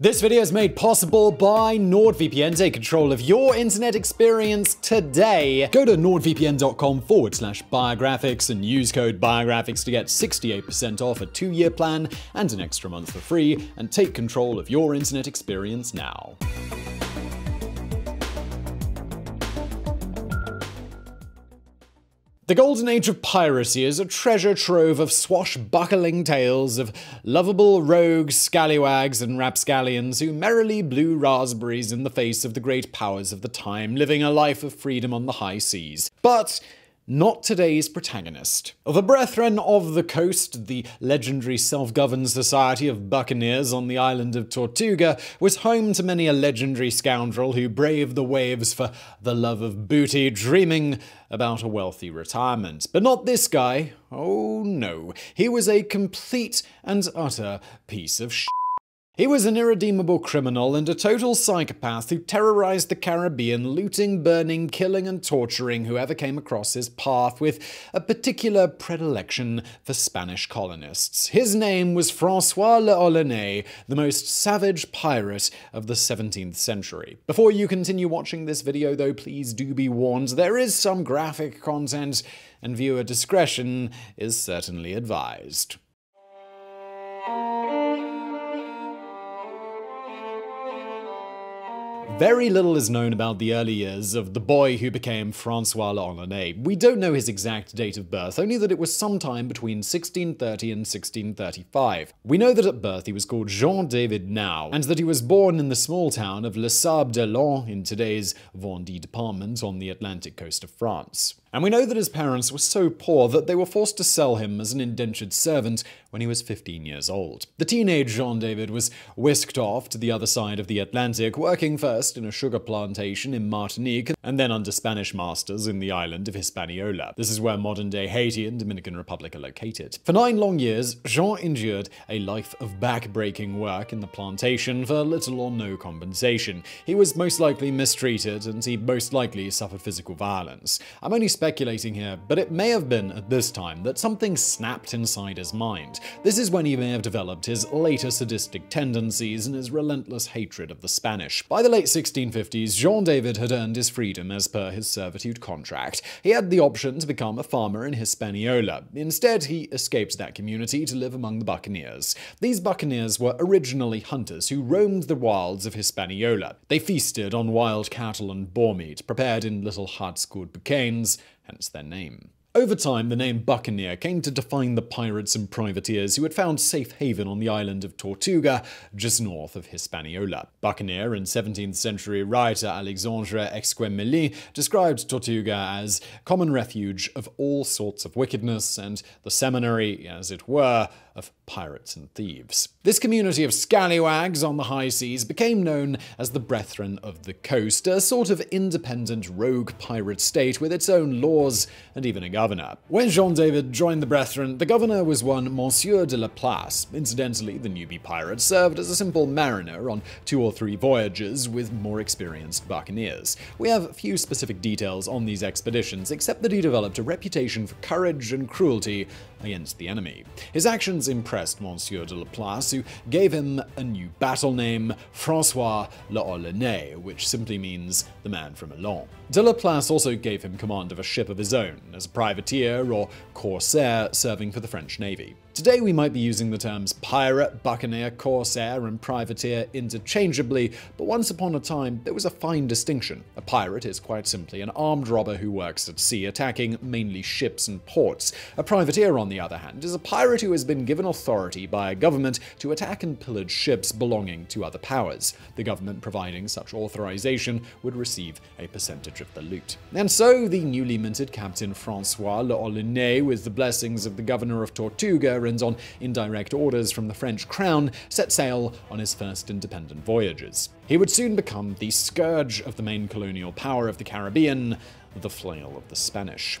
This video is made possible by NordVPN. Take control of your internet experience today. Go to nordvpn.com forward slash biographics and use code biographics to get 68% off a two year plan and an extra month for free. And take control of your internet experience now. The golden age of piracy is a treasure trove of swashbuckling tales of lovable rogues, scallywags, and rapscallions who merrily blew raspberries in the face of the great powers of the time, living a life of freedom on the high seas. But not today's protagonist. The Brethren of the Coast, the legendary self governed society of buccaneers on the island of Tortuga, was home to many a legendary scoundrel who braved the waves for the love of booty, dreaming about a wealthy retirement. But not this guy. Oh no. He was a complete and utter piece of shit. He was an irredeemable criminal and a total psychopath who terrorized the Caribbean, looting, burning, killing, and torturing whoever came across his path, with a particular predilection for Spanish colonists. His name was Francois Le l'Olonnais, the most savage pirate of the 17th century. Before you continue watching this video, though, please do be warned there is some graphic content, and viewer discretion is certainly advised. Very little is known about the early years of the boy who became Francois l'Olonnais. We don't know his exact date of birth, only that it was sometime between 1630 and 1635. We know that at birth he was called Jean David Nau, and that he was born in the small town of Les Sables d'Olonne in today's Vendée department on the Atlantic coast of France. And we know that his parents were so poor that they were forced to sell him as an indentured servant when he was 15 years old. The teenage Jean David was whisked off to the other side of the Atlantic, working first in a sugar plantation in Martinique and then under Spanish masters in the island of Hispaniola. This is where modern day Haiti and Dominican Republic are located. For nine long years, Jean endured a life of back-breaking work in the plantation for little or no compensation. He was most likely mistreated and he most likely suffered physical violence. I'm only speculating here, but it may have been at this time that something snapped inside his mind. This is when he may have developed his later sadistic tendencies and his relentless hatred of the Spanish. By the late 1650s, Jean David had earned his freedom as per his servitude contract. He had the option to become a farmer in Hispaniola. Instead, he escaped that community to live among the buccaneers. These buccaneers were originally hunters who roamed the wilds of Hispaniola. They feasted on wild cattle and boar meat, prepared in little huts called boucanes, hence their name. Over time, the name Buccaneer came to define the pirates and privateers who had found safe haven on the island of Tortuga, just north of Hispaniola. Buccaneer and 17th century writer Alexandre Exquemelin described Tortuga as common refuge of all sorts of wickedness and the seminary, as it were, of pirates and thieves. This community of scallywags on the high seas became known as the Brethren of the Coast, a sort of independent rogue pirate state with its own laws and even a governor. When Jean David joined the Brethren, the governor was one Monsieur de la Place. Incidentally, the newbie pirate served as a simple mariner on two or three voyages with more experienced buccaneers. We have few specific details on these expeditions, except that he developed a reputation for courage and cruelty against the enemy. His actions impressed Monsieur de Laplace, who gave him a new battle name, Francois l'Olonnais, which simply means the man from Olonne. De Laplace also gave him command of a ship of his own, as a privateer or corsair serving for the French Navy. Today we might be using the terms pirate, buccaneer, corsair, and privateer interchangeably, but once upon a time there was a fine distinction. A pirate is quite simply an armed robber who works at sea, attacking mainly ships and ports. A privateer, on the other hand, is a pirate who has been given authority by a government to attack and pillage ships belonging to other powers. The government providing such authorization would receive a percentage of the loot. And so the newly minted Captain Francois Le l'Olonnais, with the blessings of the governor of Tortuga and on indirect orders from the French crown, set sail on his first independent voyages. He would soon become the scourge of the main colonial power of the Caribbean, the flail of the Spanish.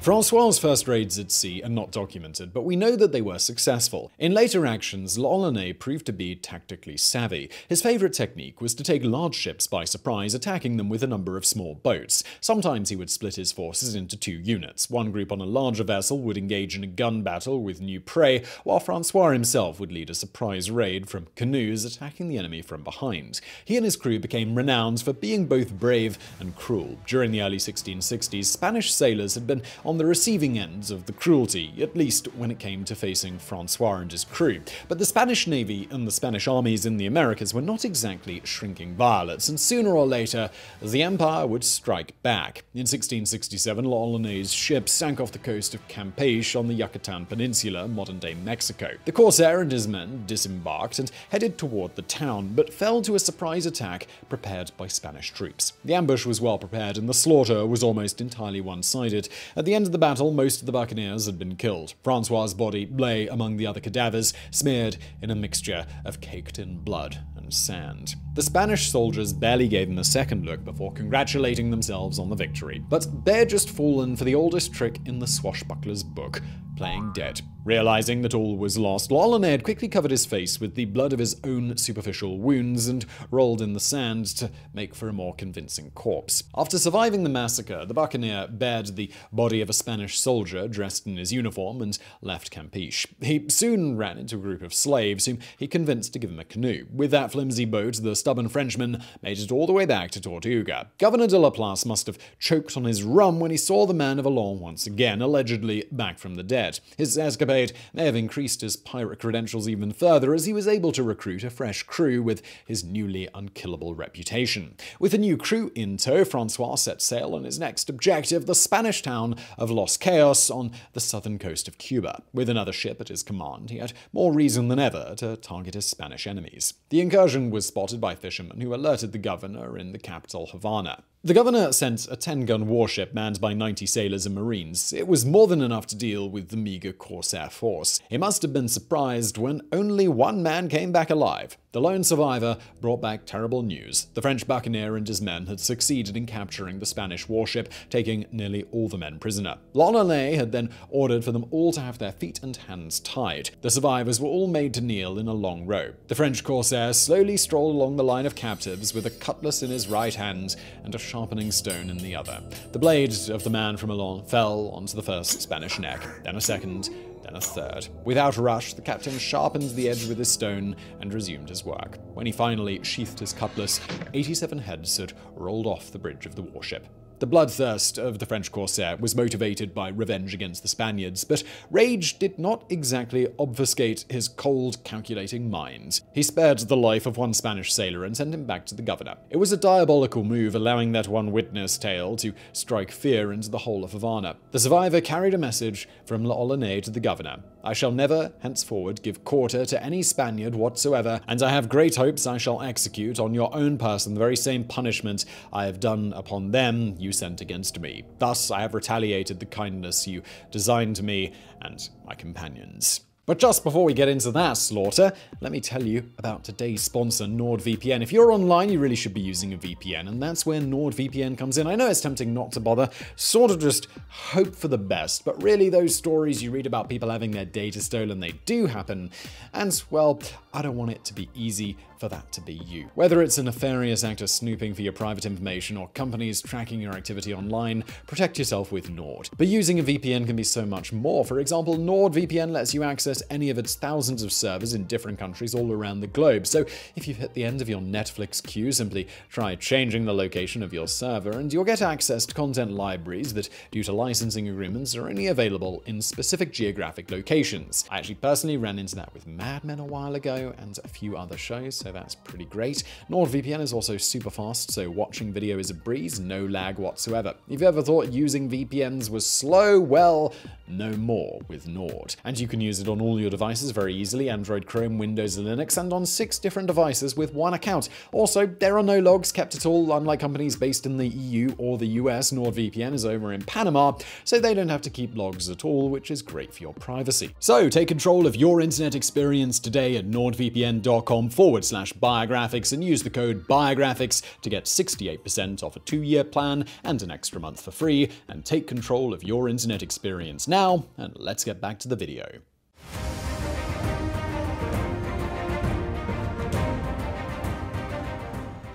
Francois' first raids at sea are not documented, but we know that they were successful. In later actions, L'Olonnais proved to be tactically savvy. His favorite technique was to take large ships by surprise, attacking them with a number of small boats. Sometimes he would split his forces into two units. One group on a larger vessel would engage in a gun battle with new prey, while Francois himself would lead a surprise raid from canoes, attacking the enemy from behind. He and his crew became renowned for being both brave and cruel. During the early 1660s, Spanish sailors had been on the receiving ends of the cruelty, at least when it came to facing Francois and his crew. But the Spanish Navy and the Spanish armies in the Americas were not exactly shrinking violets, and sooner or later, the Empire would strike back. In 1667, La L'Olonnais' ship sank off the coast of Campeche on the Yucatan Peninsula, modern-day Mexico. The Corsair and his men disembarked and headed toward the town, but fell to a surprise attack prepared by Spanish troops. The ambush was well prepared, and the slaughter was almost entirely one-sided. At the end of the battle, most of the buccaneers had been killed. Francois' body lay among the other cadavers, smeared in a mixture of caked-in blood and sand. The Spanish soldiers barely gave him a second look before congratulating themselves on the victory. But they're just fallen for the oldest trick in the swashbuckler's book, playing dead. Realizing that all was lost, L'Olonnais had quickly covered his face with the blood of his own superficial wounds and rolled in the sand to make for a more convincing corpse. After surviving the massacre, the buccaneer bared the body of a Spanish soldier dressed in his uniform and left Campeche. He soon ran into a group of slaves whom he convinced to give him a canoe. With that flimsy boat, the stubborn Frenchman made it all the way back to Tortuga. Governor de la Place must have choked on his rum when he saw the man of Allons once again, allegedly back from the dead. His escapade may have increased his pirate credentials even further as he was able to recruit a fresh crew with his newly unkillable reputation. With a new crew in tow, Francois set sail on his next objective, the Spanish town of Los Cayos on the southern coast of Cuba. With another ship at his command, he had more reason than ever to target his Spanish enemies. The incursion was spotted by fishermen who alerted the governor in the capital Havana. The governor sent a 10 gun warship manned by 90 sailors and marines. It was more than enough to deal with the meager Corsair force. He must have been surprised when only one man came back alive. The lone survivor brought back terrible news. The French buccaneer and his men had succeeded in capturing the Spanish warship, taking nearly all the men prisoner. L'Olonnais had then ordered for them all to have their feet and hands tied. The survivors were all made to kneel in a long row. The French corsair slowly strolled along the line of captives with a cutlass in his right hand and a sharpening stone in the other. The blade of the man from Olonne fell onto the first Spanish neck, then a second, then a third. Without a rush, the captain sharpened the edge with his stone and resumed his work. When he finally sheathed his cutlass, 87 heads had rolled off the bridge of the warship. The bloodthirst of the French corsair was motivated by revenge against the Spaniards, but rage did not exactly obfuscate his cold, calculating mind. He spared the life of one Spanish sailor and sent him back to the governor. It was a diabolical move, allowing that one witness tale to strike fear into the whole of Havana. The survivor carried a message from L'Olonnais to the governor. I shall never henceforward give quarter to any Spaniard whatsoever, and I have great hopes I shall execute on your own person the very same punishment I have done upon them you sent against me. Thus I have retaliated the kindness you designed me and my companions. But just before we get into that slaughter, let me tell you about today's sponsor, NordVPN. If you're online, you really should be using a VPN, and that's where NordVPN comes in. I know it's tempting not to bother, sort of just hope for the best, but really those stories you read about people having their data stolen, they do happen. And, well, I don't want it to be easy for that to be you. Whether it's a nefarious actor snooping for your private information or companies tracking your activity online, protect yourself with Nord. But using a VPN can be so much more. For example, NordVPN lets you access any of its thousands of servers in different countries all around the globe. So if you've hit the end of your Netflix queue, simply try changing the location of your server and you'll get access to content libraries that, due to licensing agreements, are only available in specific geographic locations. I actually personally ran into that with Mad Men a while ago and a few other shows, so that's pretty great. NordVPN is also super fast, so watching video is a breeze, no lag whatsoever. If you ever thought using VPNs was slow, well, no more with Nord. And you can use it on all your devices very easily, Android, Chrome, Windows, and Linux, and on six different devices with one account. Also, there are no logs kept at all, unlike companies based in the EU or the US. NordVPN is over in Panama, so they don't have to keep logs at all, which is great for your privacy. So take control of your internet experience today at nordvpn.com forward slash slash biographics and use the code biographics to get 68% off a two-year plan and an extra month for free, and take control of your internet experience now, and let's get back to the video.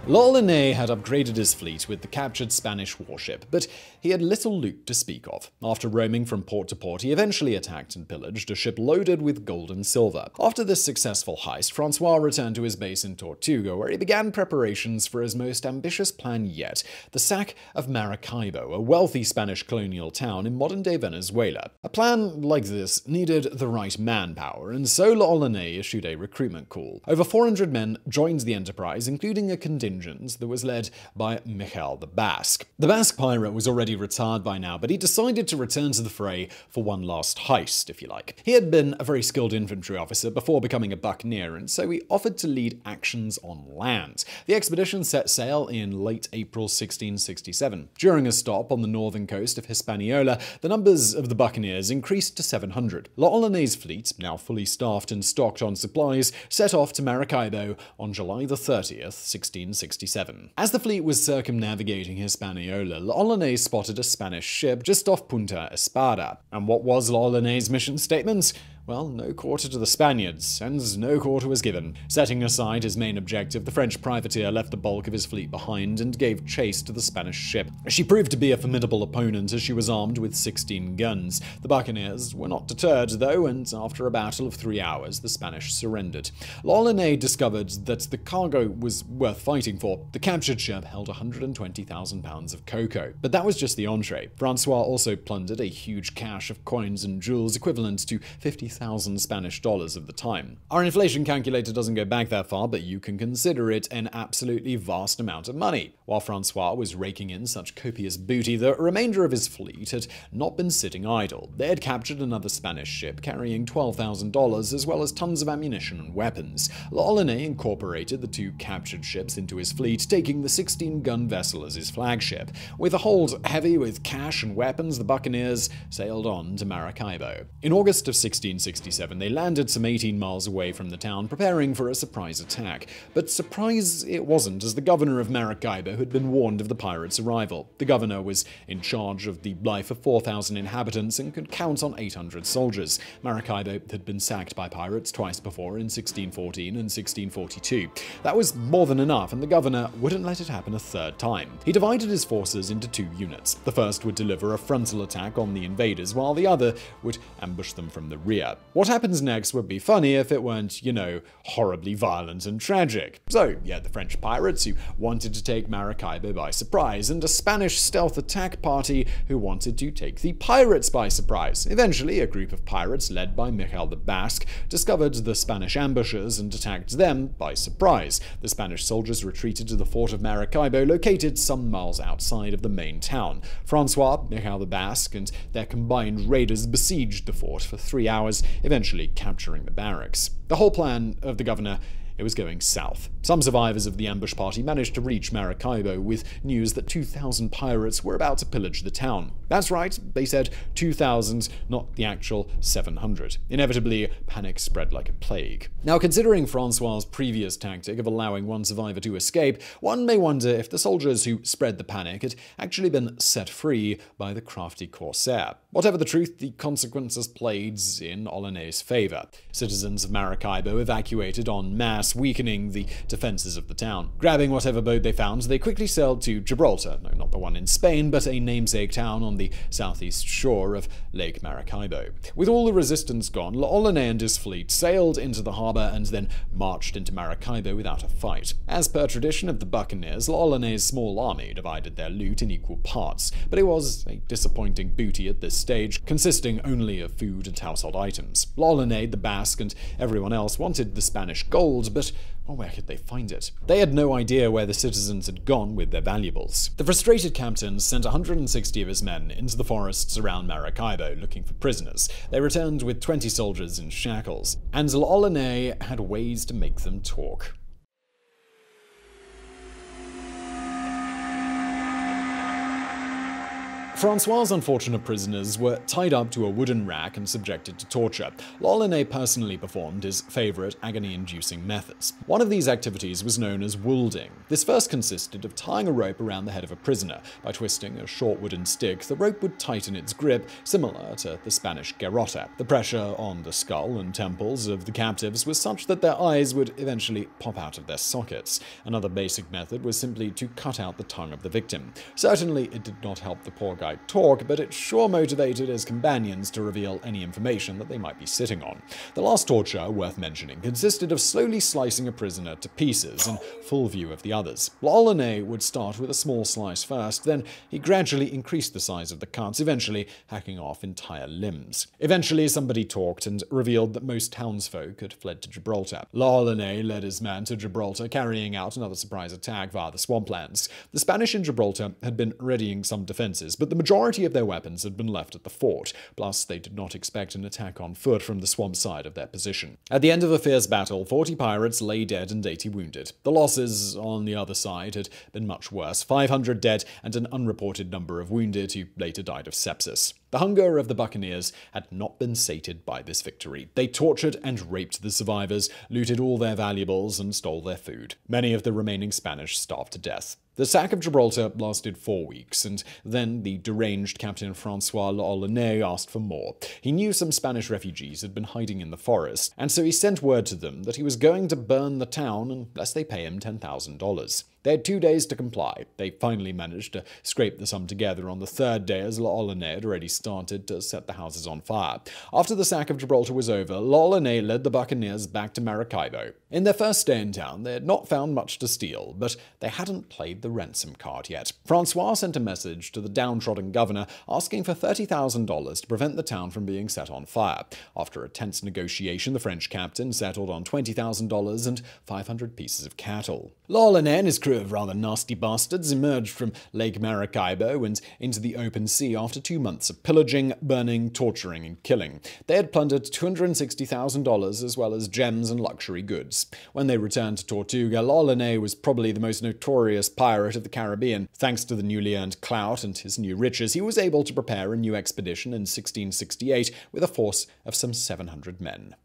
L'Olonnais had upgraded his fleet with the captured Spanish warship, but he had little loot to speak of. After roaming from port to port, he eventually attacked and pillaged a ship loaded with gold and silver. After this successful heist, Francois returned to his base in Tortuga, where he began preparations for his most ambitious plan yet the sack of Maracaibo, a wealthy Spanish colonial town in modern day Venezuela. A plan like this needed the right manpower, and so L'Olonnais issued a recruitment call. Over 400 men joined the enterprise, including a contingent that was led by Michael the Basque. The Basque pirate was already retired by now, but he decided to return to the fray for one last heist, if you like. He had been a very skilled infantry officer before becoming a buccaneer, and so he offered to lead actions on land. The expedition set sail in late April 1667. During a stop on the northern coast of Hispaniola, the numbers of the buccaneers increased to 700. La L'Olonnais' fleet, now fully staffed and stocked on supplies, set off to Maracaibo on July the 30th, 1667. As the fleet was circumnavigating Hispaniola, L'Olonnais spotted a Spanish ship just off Punta Espada. And what was L'Olonnais' mission statement? Well, no quarter to the Spaniards, and no quarter was given. Setting aside his main objective, the French privateer left the bulk of his fleet behind and gave chase to the Spanish ship. She proved to be a formidable opponent as she was armed with 16 guns. The buccaneers were not deterred, though, and after a battle of three hours, the Spanish surrendered. L'Olonnais discovered that the cargo was worth fighting for. The captured ship held 120,000 pounds of cocoa. But that was just the entree. Francois also plundered a huge cache of coins and jewels equivalent to 50 thousand Spanish dollars of the time. Our inflation calculator doesn't go back that far, but you can consider it an absolutely vast amount of money. While Francois was raking in such copious booty, the remainder of his fleet had not been sitting idle. They had captured another Spanish ship carrying $12,000 as well as tons of ammunition and weapons. L'Olonnais incorporated the two captured ships into his fleet, taking the 16-gun vessel as his flagship. With a hold heavy with cash and weapons, the buccaneers sailed on to Maracaibo. In August of 16 1967, they landed some 18 miles away from the town, preparing for a surprise attack. But surprise it wasn't, as the governor of Maracaibo had been warned of the pirates' arrival. The governor was in charge of the life of 4,000 inhabitants and could count on 800 soldiers. Maracaibo had been sacked by pirates twice before in 1614 and 1642. That was more than enough, and the governor wouldn't let it happen a third time. He divided his forces into two units. The first would deliver a frontal attack on the invaders, while the other would ambush them from the rear. What happens next would be funny if it weren't, you know, horribly violent and tragic. So, yeah, the French pirates who wanted to take Maracaibo by surprise, and a Spanish stealth attack party who wanted to take the pirates by surprise. Eventually, a group of pirates led by Michel the Basque discovered the Spanish ambushers and attacked them by surprise. The Spanish soldiers retreated to the fort of Maracaibo, located some miles outside of the main town. Francois, Michel the Basque, and their combined raiders besieged the fort for three hours, eventually capturing the barracks. The whole plan of the governor it was going south. Some survivors of the ambush party managed to reach Maracaibo with news that 2,000 pirates were about to pillage the town. That's right, they said 2,000, not the actual 700. Inevitably, panic spread like a plague. Now, considering Francois' previous tactic of allowing one survivor to escape, one may wonder if the soldiers who spread the panic had actually been set free by the crafty corsair. Whatever the truth, the consequences played in L'Olonnais' favor. Citizens of Maracaibo evacuated en masse weakening the defenses of the town. Grabbing whatever boat they found, they quickly sailed to Gibraltar, no, not the one in Spain, but a namesake town on the southeast shore of Lake Maracaibo. With all the resistance gone, L'Olonnais and his fleet sailed into the harbor and then marched into Maracaibo without a fight. As per tradition of the buccaneers, L'Olonnais' small army divided their loot in equal parts, but it was a disappointing booty at this stage, consisting only of food and household items. L'Olonnais, the Basque, and everyone else wanted the Spanish gold, but well, where could they find it? They had no idea where the citizens had gone with their valuables. The frustrated captain sent 160 of his men into the forests around Maracaibo looking for prisoners. They returned with 20 soldiers in shackles, and L'Olonnais had ways to make them talk. Francois' unfortunate prisoners were tied up to a wooden rack and subjected to torture. L'Olonnais personally performed his favorite agony-inducing methods. One of these activities was known as woolding. This first consisted of tying a rope around the head of a prisoner. By twisting a short wooden stick, the rope would tighten its grip, similar to the Spanish garrote. The pressure on the skull and temples of the captives was such that their eyes would eventually pop out of their sockets. Another basic method was simply to cut out the tongue of the victim. Certainly, it did not help the poor guy talk, but it sure motivated his companions to reveal any information that they might be sitting on. The last torture, worth mentioning, consisted of slowly slicing a prisoner to pieces in full view of the others. L'Olonnais would start with a small slice first, then he gradually increased the size of the cuts, eventually hacking off entire limbs. Eventually, somebody talked and revealed that most townsfolk had fled to Gibraltar. L'Olonnais led his men to Gibraltar, carrying out another surprise attack via the swamplands. The Spanish in Gibraltar had been readying some defenses, but the majority of their weapons had been left at the fort. Plus, they did not expect an attack on foot from the swamp side of their position. At the end of a fierce battle, 40 pirates lay dead and 80 wounded. The losses on the other side had been much worse 500 dead and an unreported number of wounded who later died of sepsis. The hunger of the buccaneers had not been sated by this victory. They tortured and raped the survivors, looted all their valuables, and stole their food. Many of the remaining Spanish starved to death. The sack of Gibraltar lasted four weeks, and then the deranged Captain Francois L'Olonnais asked for more. He knew some Spanish refugees had been hiding in the forest, and so he sent word to them that he was going to burn the town unless they pay him $10,000. They had two days to comply. They finally managed to scrape the sum together on the third day as L'Olonnais had already started to set the houses on fire. After the sack of Gibraltar was over, L'Olonnais led the buccaneers back to Maracaibo. In their first day in town, they had not found much to steal, but they hadn't played the ransom card yet. Francois sent a message to the downtrodden governor asking for $30,000 to prevent the town from being set on fire. After a tense negotiation, the French captain settled on $20,000 and 500 pieces of cattle. L'Olonnais and his crew of rather nasty bastards emerged from Lake Maracaibo and into the open sea after two months of pillaging, burning, torturing, and killing. They had plundered $260,000 as well as gems and luxury goods. When they returned to Tortuga, L'Olonnais was probably the most notorious pirate of the Caribbean. Thanks to the newly earned clout and his new riches, he was able to prepare a new expedition in 1668 with a force of some 700 men.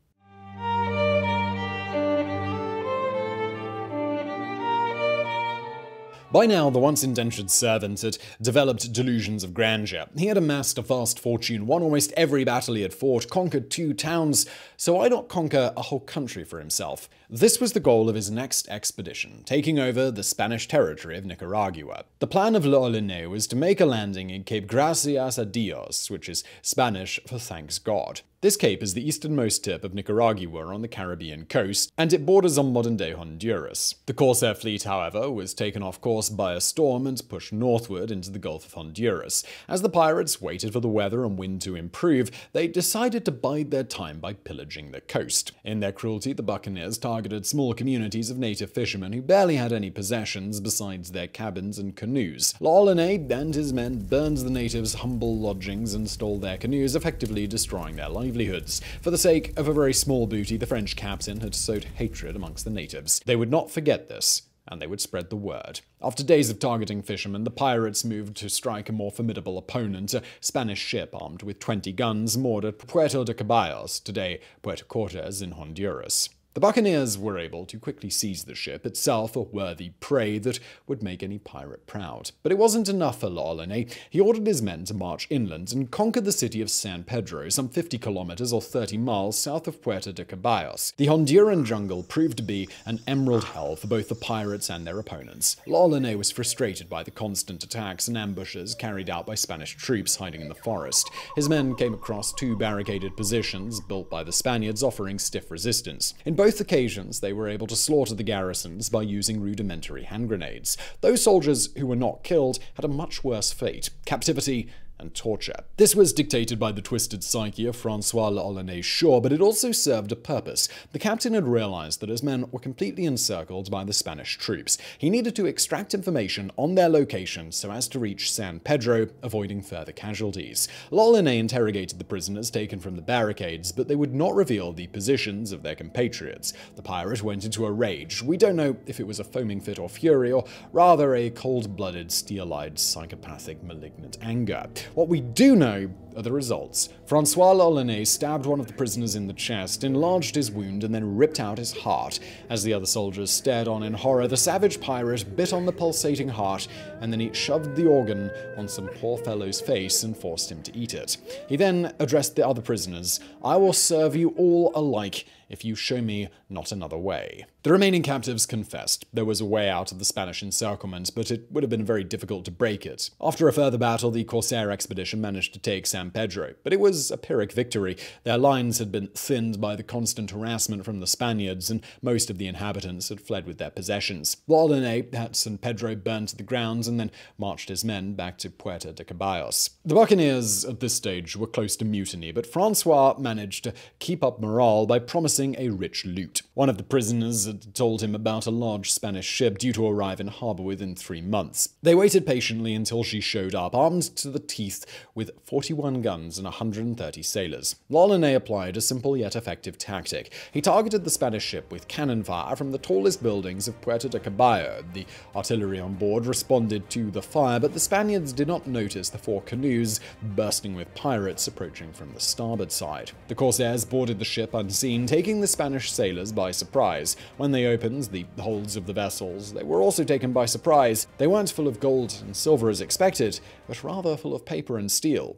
By now, the once indentured servant had developed delusions of grandeur. He had amassed a vast fortune, won almost every battle he had fought, conquered two towns, so why not conquer a whole country for himself? This was the goal of his next expedition, taking over the Spanish territory of Nicaragua. The plan of L'Olonnais was to make a landing in Cape Gracias a Dios, which is Spanish for thanks God. This cape is the easternmost tip of Nicaragua on the Caribbean coast, and it borders on modern-day Honduras. The Corsair fleet, however, was taken off course by a storm and pushed northward into the Gulf of Honduras. As the pirates waited for the weather and wind to improve, they decided to bide their time by pillaging the coast. In their cruelty, the buccaneers targeted small communities of native fishermen who barely had any possessions besides their cabins and canoes. L'Olonnais and his men burned the natives' humble lodgings and stole their canoes, effectively destroying their lives livelihoods. For the sake of a very small booty, the French captain had sowed hatred amongst the natives. They would not forget this, and they would spread the word. After days of targeting fishermen, the pirates moved to strike a more formidable opponent, a Spanish ship armed with 20 guns moored at Puerto de Caballos, today Puerto Cortes in Honduras. The buccaneers were able to quickly seize the ship, itself a worthy prey that would make any pirate proud. But it wasn't enough for L'Olonnais. He ordered his men to march inland and conquer the city of San Pedro, some 50 kilometers or 30 miles south of Puerto de Caballos. The Honduran jungle proved to be an emerald hell for both the pirates and their opponents. L'Olonnais was frustrated by the constant attacks and ambushes carried out by Spanish troops hiding in the forest. His men came across two barricaded positions built by the Spaniards offering stiff resistance. In both occasions, they were able to slaughter the garrisons by using rudimentary hand grenades. Those soldiers who were not killed had a much worse fate captivity and torture. This was dictated by the twisted psyche of Francois L'Olonnais Shaw, but it also served a purpose. The captain had realized that his men were completely encircled by the Spanish troops. He needed to extract information on their location so as to reach San Pedro, avoiding further casualties. L'Olonnais interrogated the prisoners taken from the barricades, but they would not reveal the positions of their compatriots. The pirate went into a rage. We don't know if it was a foaming fit or fury, or rather a cold-blooded, steel-eyed, psychopathic, malignant anger. What we do know are the results. Francois L'Olonnais stabbed one of the prisoners in the chest, enlarged his wound, and then ripped out his heart. As the other soldiers stared on in horror, the savage pirate bit on the pulsating heart, and then he shoved the organ on some poor fellow's face and forced him to eat it. He then addressed the other prisoners I will serve you all alike if you show me not another way. The remaining captives confessed. There was a way out of the Spanish encirclement, but it would have been very difficult to break it. After a further battle, the Corsair expedition managed to take San Pedro, but it was a Pyrrhic victory. Their lines had been thinned by the constant harassment from the Spaniards, and most of the inhabitants had fled with their possessions. L'Olonnais had San Pedro burned to the ground and then marched his men back to Puerto de Caballos. The buccaneers at this stage were close to mutiny, but Francois managed to keep up morale by promising a rich loot. One of the prisoners had told him about a large Spanish ship due to arrive in harbor within three months. They waited patiently until she showed up, armed to the teeth with 41 guns and 130 sailors. L'Olonnais applied a simple yet effective tactic. He targeted the Spanish ship with cannon fire from the tallest buildings of Puerto de Caballo. The artillery on board responded to the fire, but the Spaniards did not notice the four canoes bursting with pirates approaching from the starboard side. The corsairs boarded the ship unseen, taking the Spanish sailors by surprise. When they opened the holds of the vessels, they were also taken by surprise. They weren't full of gold and silver as expected, but rather full of paper and steel.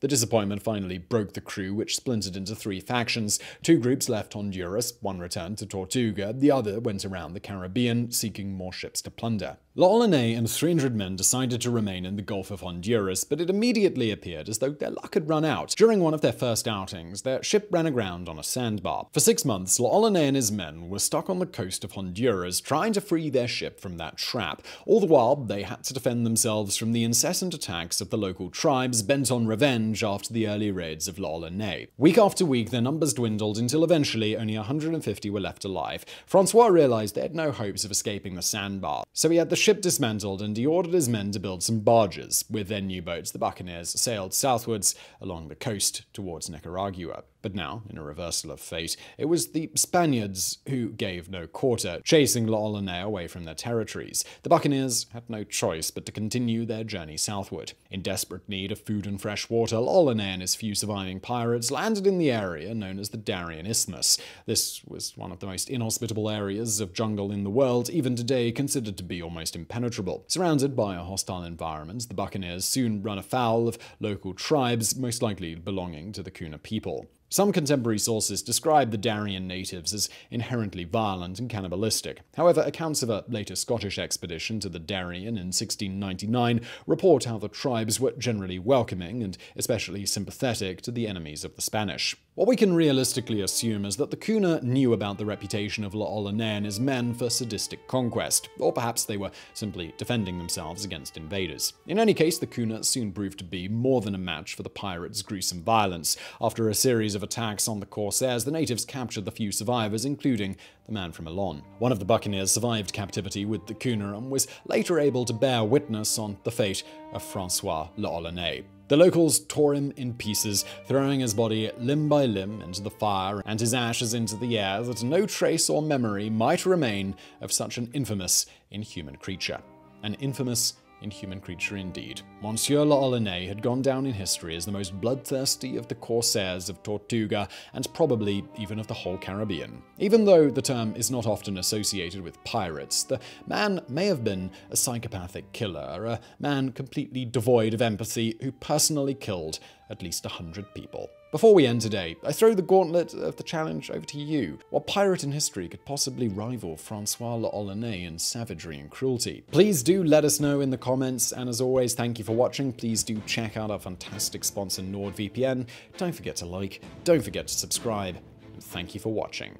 The disappointment finally broke the crew, which splintered into three factions. Two groups left Honduras, one returned to Tortuga, the other went around the Caribbean, seeking more ships to plunder. L'Olonnais and 300 men decided to remain in the Gulf of Honduras, but it immediately appeared as though their luck had run out. During one of their first outings, their ship ran aground on a sandbar. For six months, L'Olonnais and his men were stuck on the coast of Honduras, trying to free their ship from that trap. All the while, they had to defend themselves from the incessant attacks of the local tribes bent on revenge after the early raids of L'Olonnais. Week after week, their numbers dwindled until eventually only 150 were left alive. Francois realized they had no hopes of escaping the sandbar, so he had the ship dismantled and he ordered his men to build some barges. With their new boats, the buccaneers sailed southwards along the coast towards Nicaragua. But now, in a reversal of fate, it was the Spaniards who gave no quarter, chasing La L'Olonnais away from their territories. The buccaneers had no choice but to continue their journey southward. In desperate need of food and fresh water, La L'Olonnais and his few surviving pirates landed in the area known as the Darien Isthmus. This was one of the most inhospitable areas of jungle in the world, even today considered to be almost impenetrable. Surrounded by a hostile environment, the buccaneers soon run afoul of local tribes, most likely belonging to the Kuna people. Some contemporary sources describe the Darien natives as inherently violent and cannibalistic. However, accounts of a later Scottish expedition to the Darien in 1699 report how the tribes were generally welcoming and especially sympathetic to the enemies of the Spanish. What we can realistically assume is that the Kuna knew about the reputation of L'Olonnais and his men for sadistic conquest, or perhaps they were simply defending themselves against invaders. In any case, the Kuna soon proved to be more than a match for the pirates' gruesome violence. After a series of attacks on the corsairs, the natives captured the few survivors, including the man from Olonne. One of the buccaneers survived captivity with the Kuna and was later able to bear witness on the fate of Francois L'Olonnais. The locals tore him in pieces, throwing his body limb by limb into the fire and his ashes into the air that no trace or memory might remain of such an infamous, inhuman creature. An infamous, inhuman creature indeed. Monsieur L'Olonnais had gone down in history as the most bloodthirsty of the corsairs of Tortuga and probably even of the whole Caribbean. Even though the term is not often associated with pirates, the man may have been a psychopathic killer, a man completely devoid of empathy who personally killed at least a hundred people. Before we end today, I throw the gauntlet of the challenge over to you. What pirate in history could possibly rival Francois L'Olonnais in savagery and cruelty? Please do let us know in the comments, and as always, thank you for watching. Please do check out our fantastic sponsor NordVPN. Don't forget to like, don't forget to subscribe, and thank you for watching.